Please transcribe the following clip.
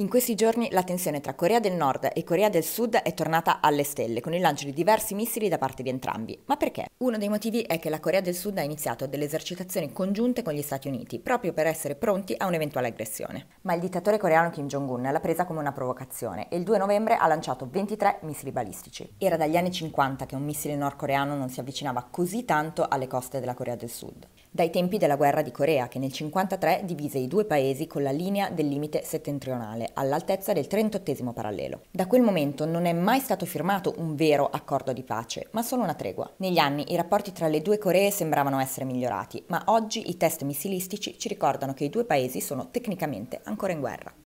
In questi giorni la tensione tra Corea del Nord e Corea del Sud è tornata alle stelle con il lancio di diversi missili da parte di entrambi. Ma perché? Uno dei motivi è che la Corea del Sud ha iniziato delle esercitazioni congiunte con gli Stati Uniti, proprio per essere pronti a un'eventuale aggressione. Ma il dittatore coreano Kim Jong-un l'ha presa come una provocazione e il 2 novembre ha lanciato 23 missili balistici. Era dagli anni 50 che un missile nordcoreano non si avvicinava così tanto alle coste della Corea del Sud. Dai tempi della guerra di Corea, che nel 1953 divise i due paesi con la linea del limite settentrionale all'altezza del 38 parallelo. Da quel momento non è mai stato firmato un vero accordo di pace, ma solo una tregua. Negli anni i rapporti tra le due Coree sembravano essere migliorati, ma oggi i test missilistici ci ricordano che i due paesi sono tecnicamente ancora in guerra.